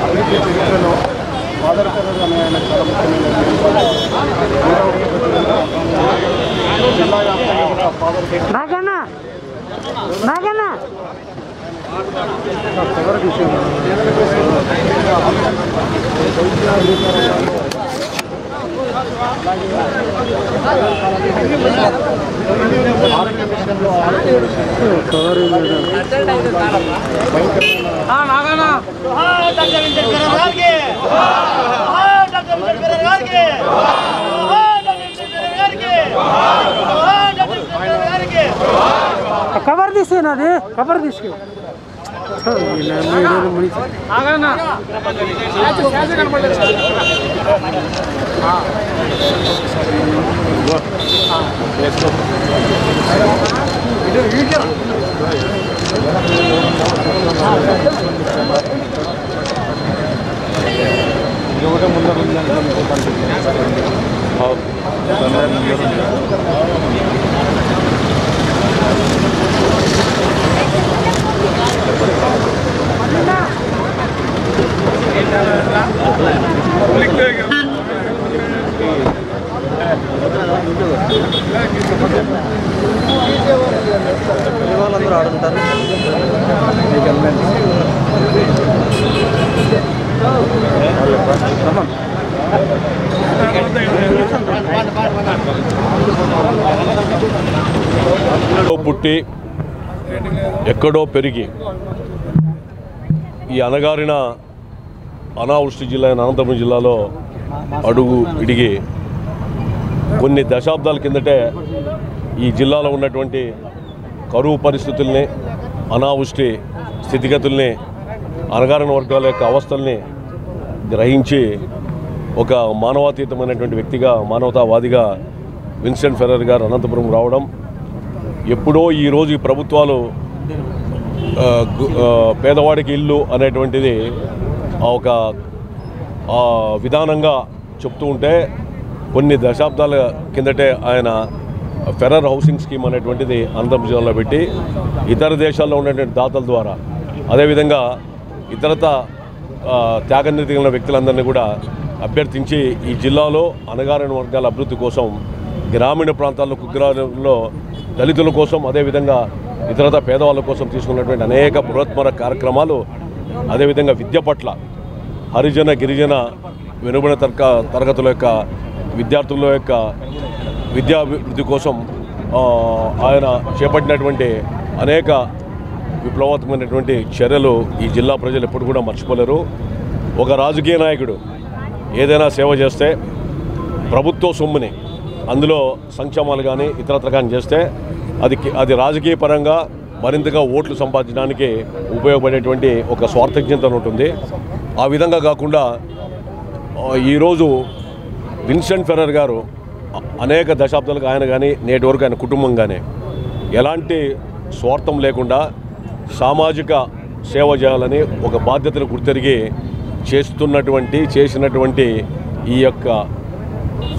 అభివృద్ధి చరిత్రలో father colour అనే ఆయన చాలా ముఖ్యమైన జిల్లా వ్యాప్తంగా కూడా ఫాదర్ నాగన్న నాగన్న ఎవరి విషయం ఆరోగ్య విషయంలో ఆరోగ్య కవర్ తీసేనది కవర్ తీసుకు వాళ్ళందరూ పుట్టి ఎక్కడో పెరిగి ఈ అనగారిన అనావృష్టి జిల్లా అయిన అనంతపురం జిల్లాలో అడుగు ఇడిగి కొన్ని దశాబ్దాల కిందటే ఈ జిల్లాలో ఉన్నటువంటి కరువు పరిస్థితుల్ని అనావృష్టి స్థితిగతుల్ని అనగారిన వర్గాల యొక్క అవస్థల్ని గ్రహించి ఒక మానవాతీతమైనటువంటి వ్యక్తిగా మానవతావాదిగా విన్సెంట్ ఫెరర్ గారు అనంతపురం రావడం ఎప్పుడో ఈరోజు ఈ ప్రభుత్వాలు పేదవాడికి ఇల్లు అనేటువంటిది ఒక విధానంగా చెప్తూ ఉంటే కొన్ని దశాబ్దాల కిందటే ఆయన ఫెరర్ హౌసింగ్ స్కీమ్ అనేటువంటిది అనంతపురం జిల్లాలో పెట్టి ఇతర దేశాల్లో ఉన్నటువంటి దాతల ద్వారా అదేవిధంగా ఇతరత ఆ, త్యాగనిధి కలిగిన వ్యక్తులందరినీ కూడా అభ్యర్థించి ఈ జిల్లాలో అనగారిన వర్గాల అభివృద్ధి కోసం గ్రామీణ ప్రాంతాల్లో కుగ్రామంలో దళితుల కోసం అదేవిధంగా ఇతరత పేదవాళ్ళ కోసం తీసుకున్నటువంటి అనేక బృహత్మర కార్యక్రమాలు అదేవిధంగా విద్య పట్ల హరిజన గిరిజన వెనుబడిన తర్క తరగతుల యొక్క విద్యార్థుల యొక్క విద్యాభివృద్ధి కోసం ఆయన చేపట్టినటువంటి అనేక విప్లవాత్మకమైనటువంటి చర్యలు ఈ జిల్లా ప్రజలు ఎప్పుడు కూడా మర్చిపోలేరు. ఒక రాజకీయ నాయకుడు ఏదైనా సేవ చేస్తే ప్రభుత్వ సొమ్ముని అందులో సంక్షేమాలు కానీ ఇతరత్ర కానీ చేస్తే అది అది రాజకీయ పరంగా మరింతగా ఓట్లు సంపాదించడానికి ఉపయోగపడేటువంటి ఒక స్వార్థజ్ఞత ఉంటుంది ఆ విధంగా కాకుండా ఈరోజు విన్సెంట్ ఫెరర్ గారు అనేక దశాబ్దాలకు ఆయన కానీ నేటి వరకు ఆయన కుటుంబం కానీ ఎలాంటి స్వార్థం లేకుండా సామాజిక సేవ చేయాలని ఒక బాధ్యతను గుర్తెరిగి చేస్తున్నటువంటి చేసినటువంటి ఈ యొక్క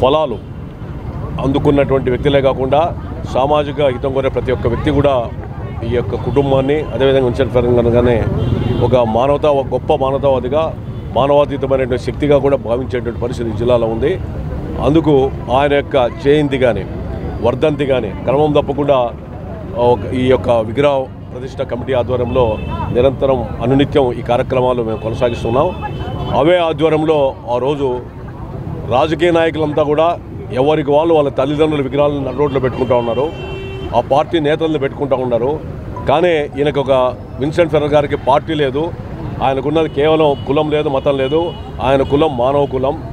ఫలాలు అందుకున్నటువంటి వ్యక్తులే కాకుండా సామాజిక హితం కోరే ప్రతి ఒక్క వ్యక్తి కూడా ఈ యొక్క కుటుంబాన్ని అదేవిధంగా విన్సెంట్ ఫెరర్ ఒక మానవతా గొప్ప మానవతావాదిగా మానవాతీతమైనటువంటి శక్తిగా కూడా భావించేటువంటి పరిస్థితి జిల్లాలో ఉంది. అందుకు ఆయన యొక్క జయంతి కానీ వర్ధంతి కానీ క్రమం తప్పకుండా ఈ యొక్క విగ్రహ ప్రతిష్ట కమిటీ ఆధ్వర్యంలో నిరంతరం అనునిత్యం ఈ కార్యక్రమాలు మేము కొనసాగిస్తున్నాం. అవే ఆధ్వర్యంలో ఆ రోజు రాజకీయ నాయకులంతా కూడా ఎవరికి వాళ్ళు వాళ్ళ తల్లిదండ్రుల విగ్రహాలను నడు రోడ్లో ఉన్నారు. ఆ పార్టీ నేతలను పెట్టుకుంటూ ఉన్నారు. కానీ ఈయనకు ఒక విన్సెంట్ ఫెర్రర్ గారికి పార్టీ లేదు. ఆయనకున్నది కేవలం కులం లేదు మతం లేదు. ఆయన కులం మానవ కులం.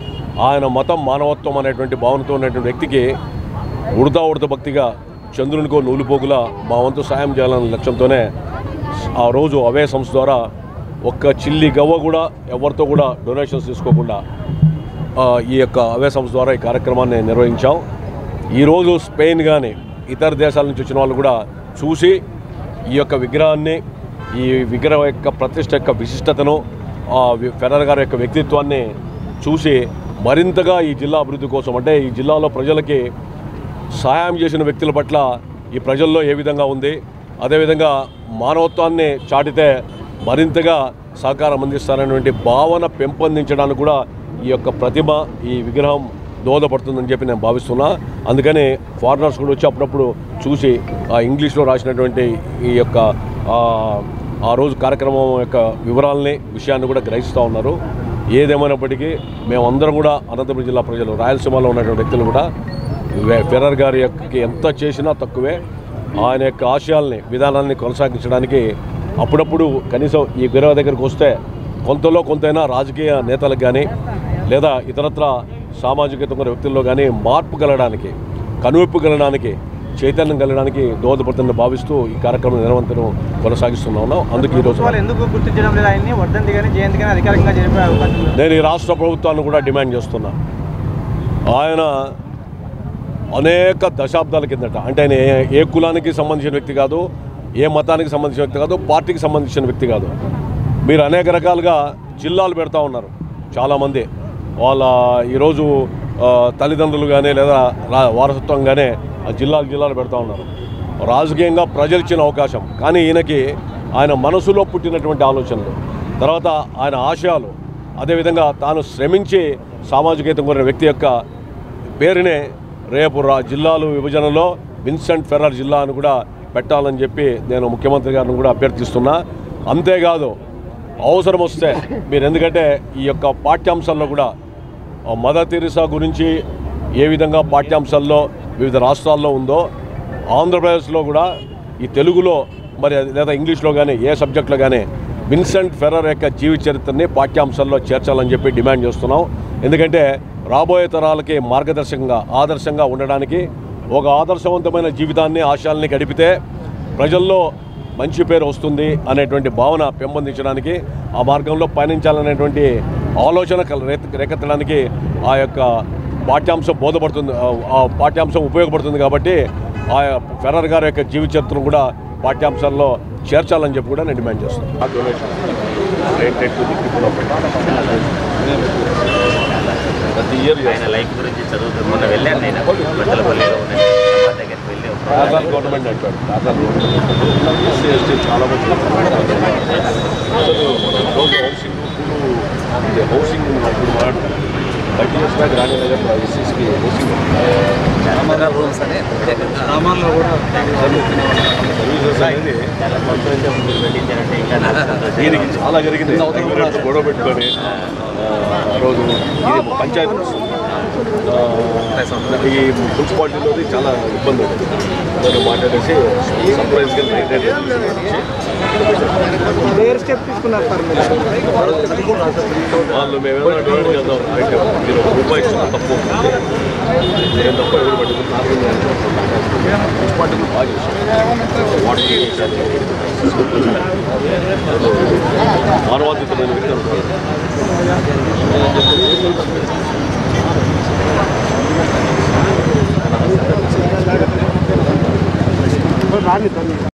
ఆయన మతం మానవత్వం అనేటువంటి భావనతో ఉన్నటువంటి వ్యక్తికి ఉడతా ఉడత భక్తిగా చంద్రునికో నూలుపోగులా మా వంతు సాయం చేయాలనే లక్ష్యంతోనే ఆ రోజు అవే సంస్థ ద్వారా ఒక్క చిల్లి గవ్వ కూడా ఎవరితో కూడా డొనేషన్స్ తీసుకోకుండా ఈ యొక్క అవే సంస్థ ద్వారా ఈ కార్యక్రమాన్ని నిర్వహించాం. ఈరోజు స్పెయిన్ కానీ ఇతర దేశాల నుంచి వచ్చిన వాళ్ళు కూడా చూసి ఈ యొక్క విగ్రహాన్ని ఈ విగ్రహం యొక్క ప్రతిష్ట యొక్క విశిష్టతను ఆ, గారి యొక్క వ్యక్తిత్వాన్ని చూసి మరింతగా ఈ జిల్లా అభివృద్ధి కోసం అంటే ఈ జిల్లాలో ప్రజలకి సహాయం చేసిన వ్యక్తుల పట్ల ఈ ప్రజల్లో ఏ విధంగా ఉంది అదేవిధంగా మానవత్వాన్ని చాటితే మరింతగా సహకారం అందిస్తారనేటువంటి భావన పెంపొందించడానికి కూడా ఈ యొక్క ప్రతిమ ఈ విగ్రహం దోహదపడుతుందని చెప్పి నేను భావిస్తున్నా. అందుకని ఫారినర్స్ కూడా వచ్చి అప్పుడప్పుడు చూసి ఆ ఇంగ్లీష్లో రాసినటువంటి ఈ యొక్క ఆ రోజు కార్యక్రమం యొక్క వివరాలని విషయాన్ని కూడా గ్రహిస్తూ ఉన్నారు. ఏదేమైనప్పటికీ మేమందరం కూడా అనంతపురం జిల్లా ప్రజలు రాయలసీమలో ఉన్నటువంటి వ్యక్తులు కూడా ఫెర్రర్ ఫెరర్ గారి యొక్క ఎంత చేసినా తక్కువే. ఆయన యొక్క ఆశయాల్ని విధానాన్ని కొనసాగించడానికి అప్పుడప్పుడు కనీసం ఈ గురవ దగ్గరికి వస్తే కొంతలో కొంతైనా రాజకీయ నేతలకు కానీ లేదా ఇతరత్ర సామాజికతమైన వ్యక్తుల్లో కానీ మార్పు కలగడానికి కనువిప్పు కలగడానికి చైతన్యం కలగడానికి దోహదపడుతుందని భావిస్తూ ఈ కార్యక్రమం నిరవంతరం కొనసాగిస్తున్నా అందుకు ఈరోజు నేను ఈ రాష్ట్ర ప్రభుత్వాన్ని కూడా డిమాండ్ చేస్తున్నా. ఆయన అనేక దశాబ్దాల కిందట అంటే ఆయన ఏ- ఏ కులానికి సంబంధించిన వ్యక్తి కాదు ఏ మతానికి సంబంధించిన వ్యక్తి కాదు పార్టీకి సంబంధించిన వ్యక్తి కాదు. మీరు అనేక రకాలుగా జిల్లాలు పెడతా ఉన్నారు చాలామంది. వాళ్ళ ఈరోజు తల్లిదండ్రులు కానీ లేదా వారసత్వంగానే జిల్లాలు జిల్లాలు పెడతా ఉన్నారు. రాజకీయంగా ప్రజలు ఇచ్చిన అవకాశం. కానీ ఈయనకి ఆయన మనసులో పుట్టినటువంటి ఆలోచనలు. తర్వాత ఆయన ఆశయాలు. అదేవిధంగా తాను శ్రమించి సామాజికత కోరిన వ్యక్తి యొక్క పేరునే రేపు రా జిల్లాలు విభజనలో విన్సెంట్ ఫెర్రర్ జిల్లా అని కూడా పెట్టాలని చెప్పి నేను ముఖ్యమంత్రి గారిని కూడా అభ్యర్థిస్తున్నా. అంతేకాదు అవసరం వస్తే మీరు ఎందుకంటే ఈ యొక్క పాఠ్యాంశాల్లో కూడా మదర్ తెరిసా గురించి ఏ విధంగా పాఠ్యాంశాల్లో వివిధ రాష్ట్రాల్లో ఉందో ఆంధ్రప్రదేశ్లో కూడా ఈ తెలుగులో మరి లేదా ఇంగ్లీష్లో కానీ ఏ సబ్జెక్ట్లో కానీ విన్సెంట్ ఫెర్రర్ యొక్క జీవిత చరిత్రని పాఠ్యాంశాల్లో చేర్చాలని చెప్పి డిమాండ్ చేస్తున్నాం. ఎందుకంటే రాబోయే తరాలకి మార్గదర్శకంగా ఆదర్శంగా ఉండడానికి ఒక ఆదర్శవంతమైన జీవితాన్ని ఆశయాల్ని గడిపితే ప్రజల్లో మంచి పేరు వస్తుంది అనేటువంటి భావన పెంపొందించడానికి ఆ మార్గంలో పయనించాలనేటువంటి ఆలోచన రేకెత్తడానికి ఆ యొక్క పాఠ్యాంశం బోధపడుతుంది ఆ- పాఠ్యాంశం ఉపయోగపడుతుంది కాబట్టి ఆ ఫెరర్ గారి యొక్క జీవిత చరిత్రను కూడా పాఠ్యాంశాల్లో చేర్చాలని చెప్పి కూడా నేను డిమాండ్ చేస్తున్నాను ప్రతి ఇయర్ ఆయన లైఫ్ గురించి చదువుతూ మొన్న వెళ్ళాను నేను బట్టలపల్లిలో ఉన్న మా దగ్గరికి వెళ్ళి ఒక ఆధార్ గవర్నమెంట్ అంటాడు ఆధార్ గవర్నమెంట్ ఎస్సీ ఎస్టీ చాలా మంది అసలు రోజు హౌసింగ్ ఇప్పుడు హౌసింగ్ ఇప్పుడు మాట్లాడుతున్నాం ఇయర్స్ బ్యాక్ రాని ఎస్సీస్కి రూమ్స్ అనే సర్వీసెస్ అనేది దీనికి చాలా జరిగింది గొడవ పెట్టుకొని రోజు ఇది పంచాయతీ ఈ మున్సిపాలిటీలోది చాలా ఇబ్బంది దాన్ని మాట్లాడేసి సర్ప్రైజ్గా నైట్ వేరే స్టెప్ తీసుకున్నారు సార్ వాళ్ళు మేమేమైనా డిమాండ్ చేద్దాం అయితే మీరు రూపాయి తప్పు నేను తప్ప ఎవరు పట్టుకుని మున్సిపాలిటీలు బాగా చేశారు వాటర్ చేశారు మానవాతీతమైన వ్యక్తి అనుకున్నాను 在哪里等你的